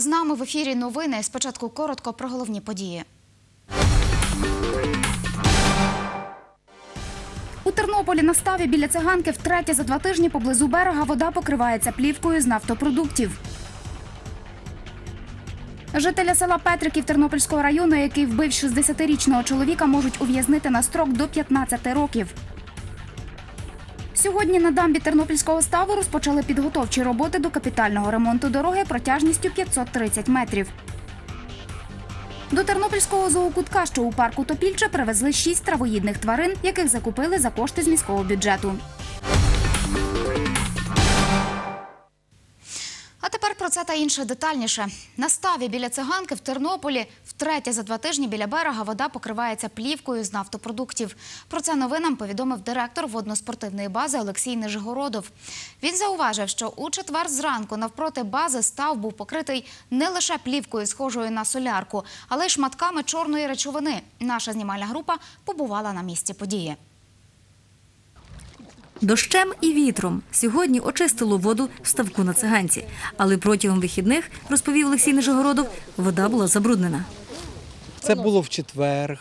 з нами в ефірі новини. Спочатку коротко про головні події. У Тернополі на ставі біля циганки втретє за два тижні поблизу берега вода покривається плівкою з нафтопродуктів. Жителя села Петриків Тернопільського району, який вбив 60-річного чоловіка, можуть ув'язнити на строк до 15 років. Сьогодні на дамбі Тернопільського ставу розпочали підготовчі роботи до капітального ремонту дороги протяжністю 530 метрів. До Тернопільського зоокутка, що у парку Топільче, привезли шість травоїдних тварин, яких закупили за кошти з міського бюджету. Та інше детальніше. На ставі біля циганки в Тернополі втретє за два тижні біля берега вода покривається плівкою з нафтопродуктів. Про це новинам повідомив директор водноспортивної бази Олексій Нижегородов. Він зауважив, що у четвер зранку навпроти бази став був покритий не лише плівкою, схожою на солярку, але й шматками чорної речовини. Наша знімальна група побувала на місці події. Дощем і вітром сьогодні очистило воду в ставку на циганці. Але протягом вихідних, розповів Олексій Нижегородов, вода була забруднена. Це було в четвер.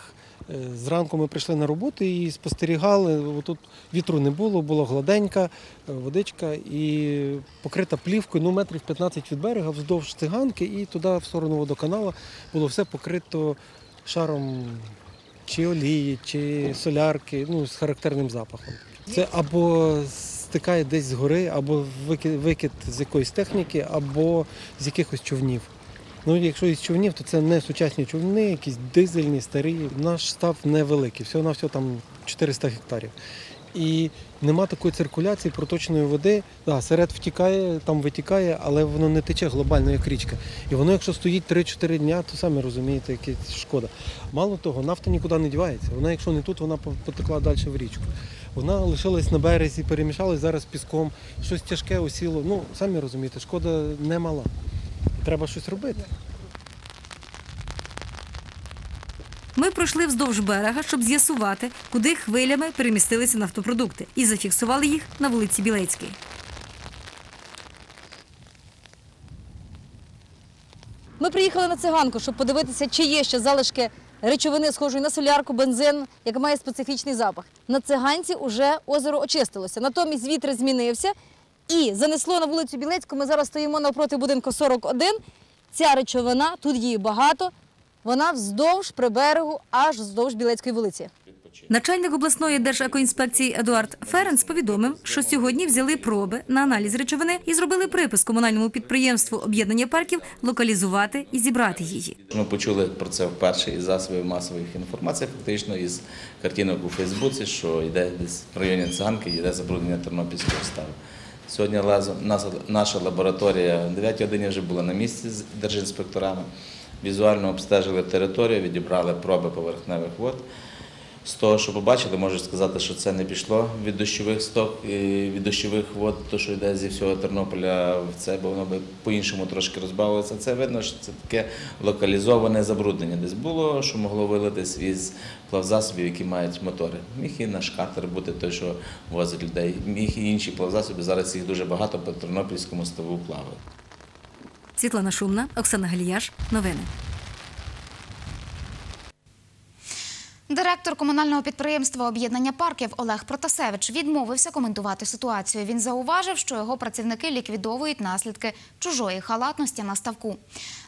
Е, Зранку ми прийшли на роботу і спостерігали. Тут вітру не було, була гладенька е, водичка і покрита плівкою, ну метрів 15 від берега вздовж циганки, і туди, в сторону водоканала, було все покрито шаром чи олії, чи солярки, ну, з характерним запахом. Це або стикає десь з гори, або викид, з якоїсь техніки, або з якихось човнів. Ну, якщо із човнів, то це не сучасні човни, якісь дизельні, старі. Наш став невеликий, всього на всього там 400 гектарів. І нема такої циркуляції проточної води. Да, серед втікає, там витікає, але воно не тече глобально, як річка. І воно, якщо стоїть 3-4 дня, то самі розумієте, яка шкода. Мало того, нафта нікуди не дівається. Вона, якщо не тут, вона потекла далі в річку. Вона лишилась на березі, перемішалась зараз піском, щось тяжке осіло. Ну, самі розумієте, шкода немала. Треба щось робити. Ми пройшли вздовж берега, щоб з'ясувати, куди хвилями перемістилися нафтопродукти, і зафіксували їх на вулиці Білецькій. Ми приїхали на циганку, щоб подивитися, чи є ще залишки речовини, схожої на солярку, бензин, яка має специфічний запах. На циганці вже озеро очистилося. Натомість вітер змінився і занесло на вулицю Білецьку. Ми зараз стоїмо навпроти будинку 41. Ця речовина, тут її багато. Вона вздовж при берегу, аж вздовж Білецької вулиці. Начальник обласної держекоінспекції Едуард Ференц повідомив, що сьогодні взяли проби на аналіз речовини і зробили припис комунальному підприємству об'єднання парків локалізувати і зібрати її. Ми почули про це вперше із засобів масових інформації, фактично із картинок у Фейсбуці, що йде десь в районі циганки, йде забруднення Тернопільського ставу. Сьогодні наша лабораторія в 9 годині вже була на місці з держінспекторами. Візуально обстежили територію, відібрали проби поверхневих вод. З того, що побачили, можу сказати, що це не пішло від дощових сток, від дощових вод, то що йде зі всього Тернополя в це, бо воно би по-іншому трошки розбавилося. Це видно, що це таке локалізоване забруднення. Десь було, що могло вилитись із плавзасобів, які мають мотори. Міг і наш катер бути той, що возить людей. Міг і інші плавзасоби. Зараз їх дуже багато по Тернопільському ставу плавають. Світлана Шумна, Оксана Галіяш. Новини. Директор комунального підприємства об'єднання парків Олег Протасевич відмовився коментувати ситуацію. Він зауважив, що його працівники ліквідовують наслідки чужої халатності на ставку.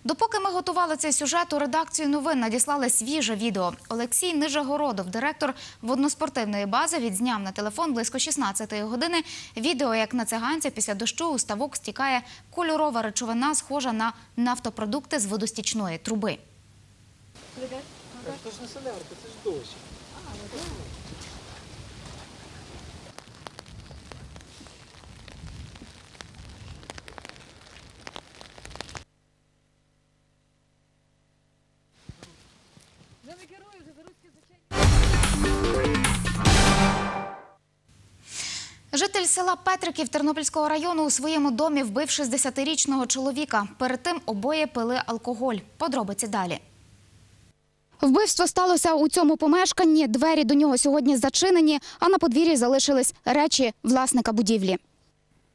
Допоки ми готували цей сюжет, у редакцію новин надіслали свіже відео. Олексій Нижегородов, директор водноспортивної бази, відзняв на телефон близько 16-ї години відео, як на циганці після дощу у ставок стікає кольорова речовина, схожа на нафтопродукти з водостічної труби. Це ж не солярка, це ж дощ. Житель села Петриків Тернопільського району у своєму домі вбив 60-річного чоловіка. Перед тим обоє пили алкоголь. Подробиці далі. Вбивство сталося у цьому помешканні. Двері до нього сьогодні зачинені, а на подвір'ї залишились речі власника будівлі.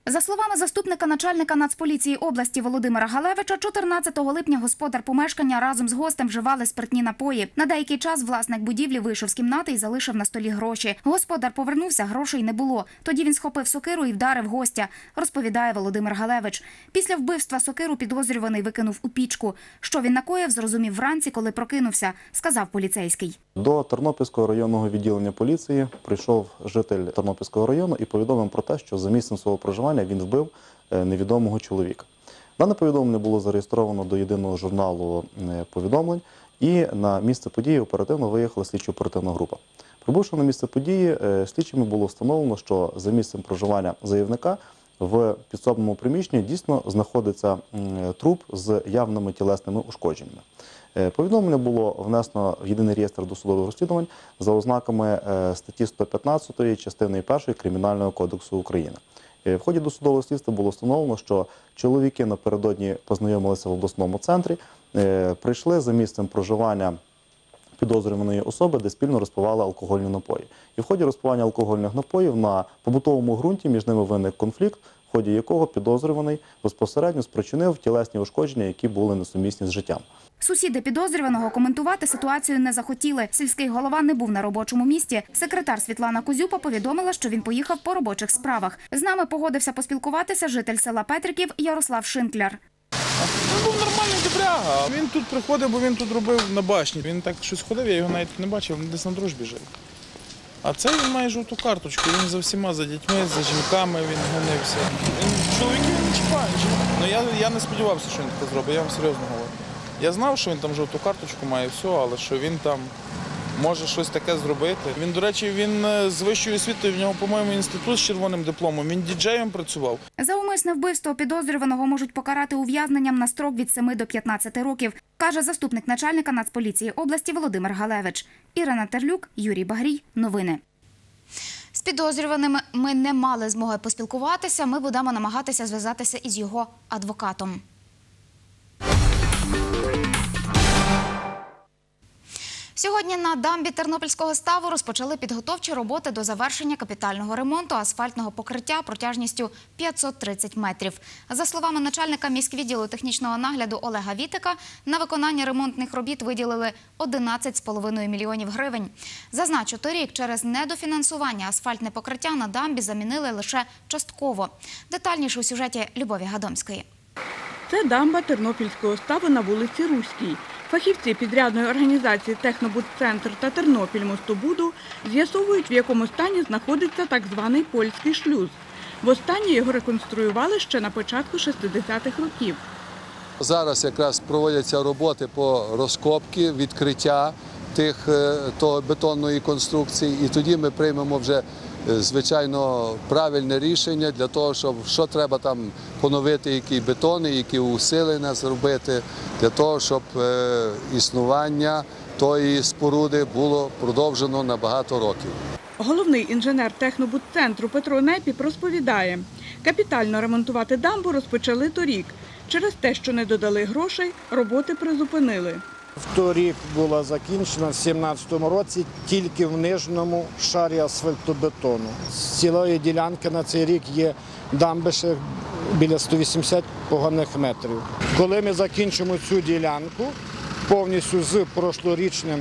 За словами заступника начальника Нацполіції області Володимира Галевича, 14 липня господар помешкання разом з гостем вживали спиртні напої. На деякий час власник будівлі вийшов з кімнати і залишив на столі гроші. Господар повернувся, грошей не було. Тоді він схопив сокиру і вдарив гостя, розповідає Володимир Галевич. Після вбивства сокиру підозрюваний викинув у пічку. Що він накоїв, зрозумів вранці, коли прокинувся, сказав поліцейський. До Тернопільського районного відділення поліції прийшов житель Тернопільського району і повідомив про те, що за місцем свого проживання він вбив е, невідомого чоловіка. Дане повідомлення було зареєстровано до єдиного журналу е, повідомлень, і на місце події оперативно виїхала слідчо-оперативна група. Прибувши на місце події, е, слідчими було встановлено, що за місцем проживання заявника в підсобному приміщенні дійсно знаходиться труп з явними тілесними ушкодженнями. Е, Повідомлення було внесено в єдиний реєстр досудових розслідувань за ознаками е, статті 115 частини 1 Кримінального кодексу України. Е, В ході досудового слідства було встановлено, що чоловіки напередодні познайомилися в обласному центрі, прийшли за місцем проживання підозрюваної особи, де спільно розпивали алкогольні напої. І в ході розпивання алкогольних напоїв на побутовому ґрунті між ними виник конфлікт, в ході якого підозрюваний безпосередньо спричинив тілесні ушкодження, які були несумісні з життям. Сусіди підозрюваного коментувати ситуацію не захотіли. Сільський голова не був на робочому місці. Секретар Світлана Кузюпа повідомила, що він поїхав по робочих справах. З нами погодився поспілкуватися житель села Петриків Ярослав Шинкляр. Він був нормальний добряга. Він тут приходив, бо він тут робив на башні. Він так щось ходив, я його навіть не бачив, він десь на дружбі жив. А цей він має жовту карточку, він за всіма, за дітьми, за жінками він гонився. Він чоловіків не чіпає. Ну я, я не сподівався, що він таке зробить, я вам серйозно говорю. Я знав, що він там жовту карточку має все, але що він там може щось таке зробити. Він, до речі, він е, з вищою освітою, в нього, по-моєму, інститут з червоним дипломом. Він діджеєм працював. За умисне вбивство підозрюваного можуть покарати ув'язненням на строк від 7 до 15 років, каже заступник начальника Нацполіції області Володимир Галевич. Ірина Терлюк, Юрій Багрій. Новини. З підозрюваними ми не мали змоги поспілкуватися. Ми будемо намагатися зв'язатися із його адвокатом. Сьогодні на дамбі Тернопільського ставу розпочали підготовчі роботи до завершення капітального ремонту асфальтного покриття протяжністю 530 метрів. За словами начальника міськвідділу технічного нагляду Олега Вітика, на виконання ремонтних робіт виділили 11,5 мільйонів гривень. Зазначу, торік через недофінансування асфальтне покриття на дамбі замінили лише частково. Детальніше у сюжеті Любові Гадомської. Це дамба Тернопільського ставу на вулиці Руській. Фахівці підрядної організації Технобудцентр та Тернопіль мостобуду з'ясовують, в якому стані знаходиться так званий польський шлюз. Востаннє його реконструювали ще на початку 60-х років. Зараз якраз проводяться роботи по розкопці, відкриття тих е, того бетонної конструкції, і тоді ми приймемо вже звичайно правильне рішення для того, щоб що треба там поновити, які бетони, які усилення зробити, для того, щоб е, існування тої споруди було продовжено на багато років. Головний інженер Технобудцентру Петро Непіп розповідає, капітально ремонтувати дамбу розпочали торік. Через те, що не додали грошей, роботи призупинили. Торік була закінчена в 2017 році тільки в нижньому шарі асфальтобетону. З цілої ділянки на цей рік є дамби ще біля 180 поганих метрів. Коли ми закінчимо цю ділянку, повністю з прошлорічним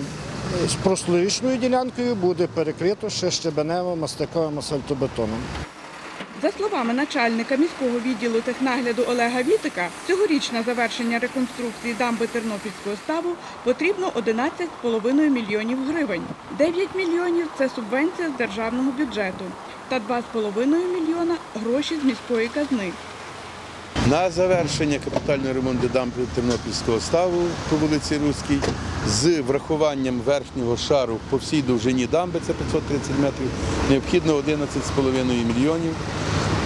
з прошлорічною ділянкою буде перекрито ще щебеневим мастиковим асфальтобетоном. За словами начальника міського відділу технагляду Олега Вітика, цьогоріч на завершення реконструкції дамби Тернопільського ставу потрібно 11,5 мільйонів гривень. 9 мільйонів – це субвенція з державного бюджету та 2,5 мільйона – гроші з міської казни. На завершення капітального ремонту дамби Тернопільського ставу по вулиці Руській з врахуванням верхнього шару по всій довжині дамби, це 530 метрів, необхідно 11,5 мільйонів.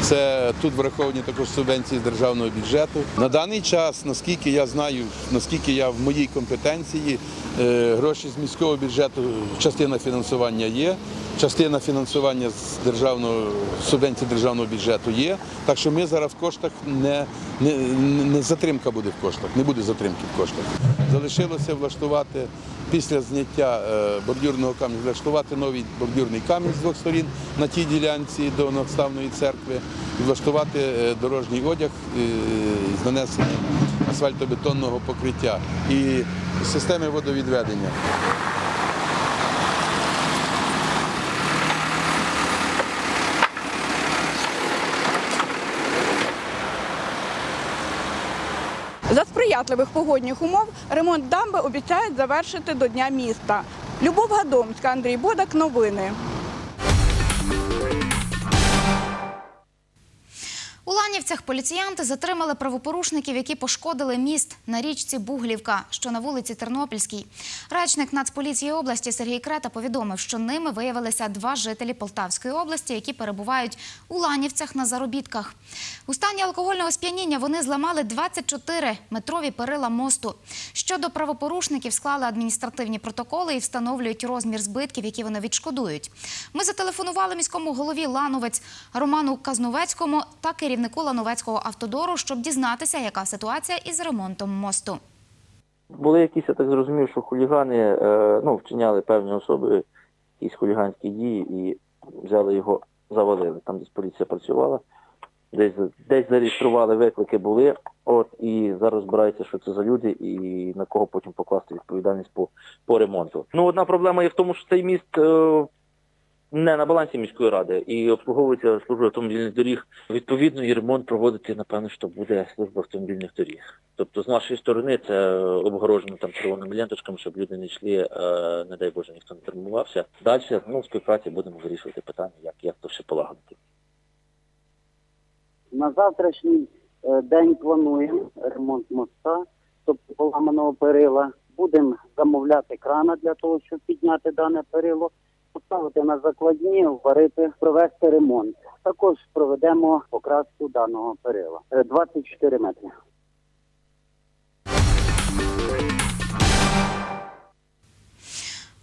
Це тут враховані також субвенції з державного бюджету. На даний час, наскільки я знаю, наскільки я в моїй компетенції, е, гроші з міського бюджету, частина фінансування є, частина фінансування з державного субвенції державного бюджету є. Так що ми зараз в коштах не, не, не затримка буде в коштах, не буде затримки в коштах. Залишилося влаштувати після зняття е, бордюрного каменю влаштувати новий бордюрний камінь з двох сторін на тій ділянці до наставної церкви, і влаштувати е, дорожній одяг е, з нанесенням асфальтобетонного покриття і системи водовідведення. За сприятливих погодних умов ремонт дамби обіцяють завершити до Дня міста. Любов Гадомська, Андрій Бодак. Новини. У Ланівцях поліціянти затримали правопорушників, які пошкодили міст на річці Буглівка, що на вулиці Тернопільській. Речник Нацполіції області Сергій Крета повідомив, що ними виявилися два жителі Полтавської області, які перебувають у Ланівцях на заробітках. У стані алкогольного сп'яніння вони зламали 24-метрові перила мосту. Щодо правопорушників склали адміністративні протоколи і встановлюють розмір збитків, які вони відшкодують. Ми зателефонували міському голові Лановець Роману Казновецькому та керівнику Лановецького автодору, щоб дізнатися, яка ситуація із ремонтом мосту. Були якісь, я так зрозумів, що хулігани е, ну, вчиняли певні особи якісь хуліганські дії і взяли його, завалили. Там десь поліція працювала, десь, десь зареєстрували виклики були. От і зараз збирається, що це за люди, і на кого потім покласти відповідальність по, по ремонту. Ну, одна проблема є в тому, що цей міст е, не на балансі міської ради і обслуговується служба автомобільних доріг. Відповідно, і ремонт проводити, напевно, що буде служба автомобільних доріг. Тобто, з нашої сторони це обгорожено там червоними ленточками, щоб люди не йшли, е, не дай Боже, ніхто не травмувався. Далі ну, в співпраці будемо вирішувати питання, як, як то ще полагодити. На завтрашній е, день плануємо ремонт моста, тобто поламаного перила. Будемо замовляти крана для того, щоб підняти дане перило, поставити на закладні, варити, провести ремонт. Також проведемо покраску даного перила. Е, 24 метри.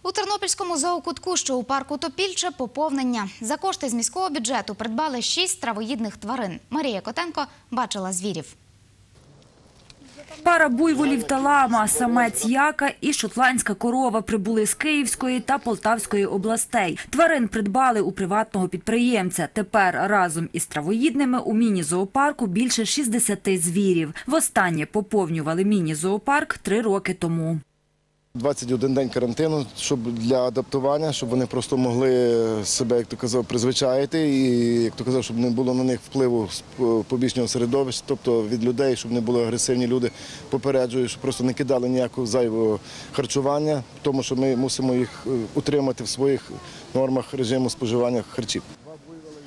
У Тернопільському зоокутку, що у парку Топільче, поповнення. За кошти з міського бюджету придбали шість травоїдних тварин. Марія Котенко бачила звірів. Пара буйволів та лама, самець яка і шотландська корова прибули з Київської та Полтавської областей. Тварин придбали у приватного підприємця. Тепер разом із травоїдними у міні-зоопарку більше 60 звірів. Востаннє поповнювали міні-зоопарк три роки тому. 21 день карантину, щоб для адаптування, щоб вони просто могли себе, як то казав, призвичаїти, і як то казав, щоб не було на них впливу з побічного середовища, тобто від людей, щоб не були агресивні люди. Попереджую, щоб просто не кидали ніякого зайвого харчування, тому що ми мусимо їх е, утримати в своїх нормах режиму споживання харчів.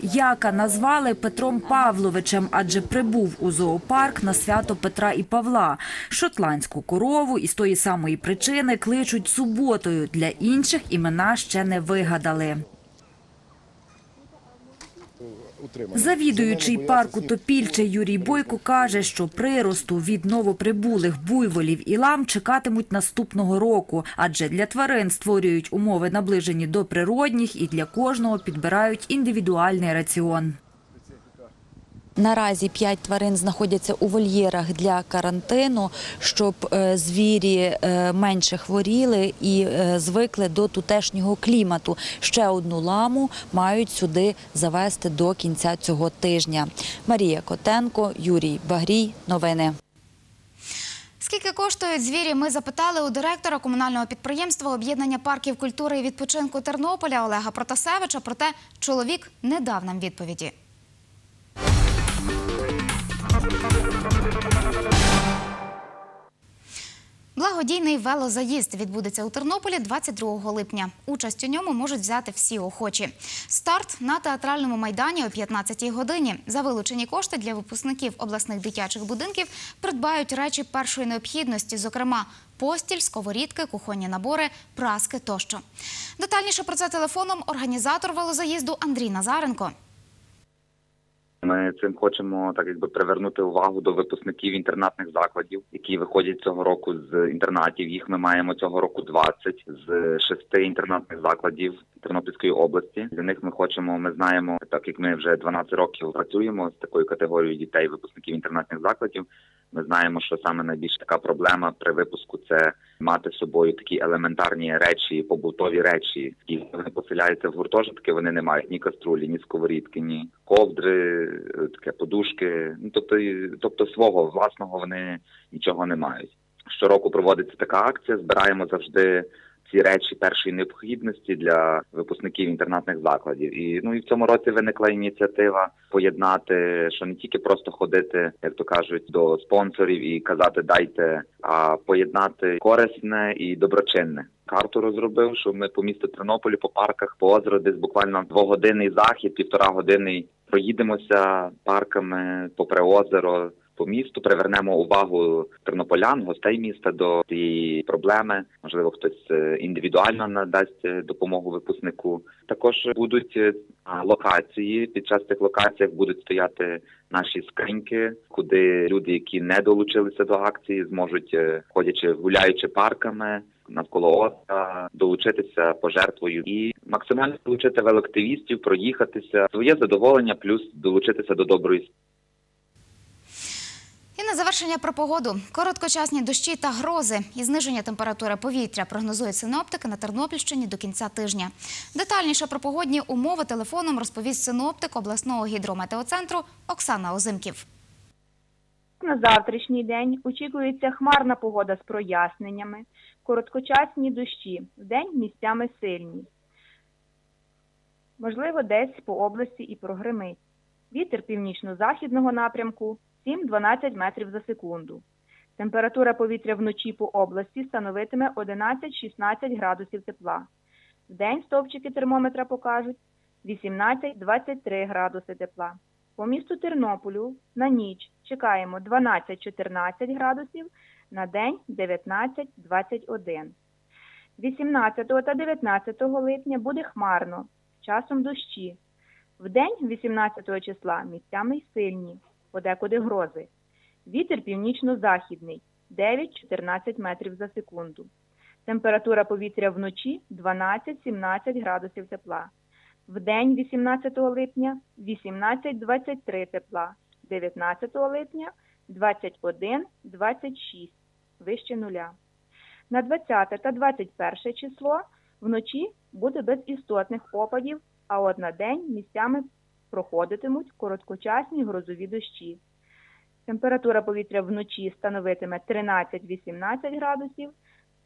Яка назвали Петром Павловичем, адже прибув у зоопарк на свято Петра і Павла. Шотландську корову із тої самої причини кличуть суботою. Для інших імена ще не вигадали. Завідуючий парку Топільче Юрій Бойко каже, що приросту від новоприбулих буйволів і лам чекатимуть наступного року, адже для тварин створюють умови наближені до природних і для кожного підбирають індивідуальний раціон. Наразі п'ять тварин знаходяться у вольєрах для карантину, щоб е, звірі е, менше хворіли і е, звикли до тутешнього клімату. Ще одну ламу мають сюди завести до кінця цього тижня. Марія Котенко, Юрій Багрій. Новини. Скільки коштують звірі? Ми запитали у директора комунального підприємства об'єднання парків культури і відпочинку Тернополя Олега Протасевича. Проте чоловік не дав нам відповіді. Благодійний велозаїзд відбудеться у Тернополі 22 липня. Участь у ньому можуть взяти всі охочі. Старт на театральному майдані о 15-й годині. За вилучені кошти для випускників обласних дитячих будинків придбають речі першої необхідності, зокрема постіль, сковорідки, кухонні набори, праски тощо. Детальніше про це телефоном організатор велозаїзду Андрій Назаренко. Ми цим хочемо так якби привернути увагу до випускників інтернатних закладів, які виходять цього року з інтернатів. Їх ми маємо цього року 20 з шести інтернатних закладів Тернопільської області. Для них ми хочемо. Ми знаємо, так як ми вже 12 років працюємо з такою категорією дітей, випускників інтернатних закладів. Ми знаємо, що саме найбільш така проблема при випуску це мати з собою такі елементарні речі, побутові речі. І вони поселяються в гуртожитки, вони не мають ні каструлі, ні сковорідки, ні ковдри, е, таке подушки. Ну тобто, тобто свого власного вони нічого не мають. Щороку проводиться така акція. Збираємо завжди ці речі першої необхідності для випускників інтернатних закладів. І ну і в цьому році виникла ініціатива поєднати, що не тільки просто ходити, як то кажуть, до спонсорів і казати дайте, а поєднати корисне і доброчинне. Карту розробив, що ми по місту Тернополі, по парках, по озеру, десь буквально двогодинний захід, півтора години проїдемося парками попри озеро. По місту привернемо увагу тернополян, гостей міста до цієї проблеми. Можливо, хтось е, індивідуально надасть е, допомогу випускнику. Також будуть е, локації. Під час цих локаціях будуть стояти наші скриньки, куди люди, які не долучилися до акції, зможуть, ходячи гуляючи парками. Навколо озера долучитися пожертвою і максимально долучити велоактивістів, проїхатися своє задоволення, плюс долучитися до доброї на завершення про погоду. Короткочасні дощі та грози і зниження температури повітря прогнозують синоптики на Тернопільщині до кінця тижня. Детальніше про погодні умови телефоном розповість синоптик обласного гідрометеоцентру Оксана Озимків. На завтрашній день очікується хмарна погода з проясненнями, короткочасні дощі, вдень місцями сильні. Можливо, десь по області і прогримить. Вітер північно-західного напрямку 7-12 метрів за секунду. Температура повітря вночі по області становитиме 11-16 градусів тепла. Вдень стовпчики термометра покажуть 18-23 градуси тепла. По місту Тернополю на ніч чекаємо 12-14 градусів, на день 19-21. 18 та 19 липня буде хмарно, часом дощі. Вдень 18 числа місцями й сильні, подекуди грози. Вітер північно-західний 9-14 метрів за секунду. Температура повітря вночі 12-17 градусів тепла. Вдень 18 липня 18-23 тепла, 19 липня 21-26 вище нуля. На 20 та 21 число вночі буде без істотних опадів, а от на день місцями проходитимуть короткочасні грозові дощі. Температура повітря вночі становитиме 13-18 градусів,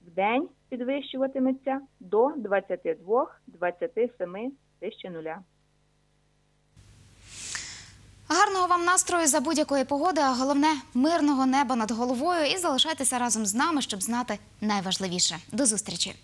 вдень підвищуватиметься до 22-27 вище нуля. Гарного вам настрою за будь-якої погоди, а головне мирного неба над головою. І залишайтеся разом з нами, щоб знати найважливіше. До зустрічі.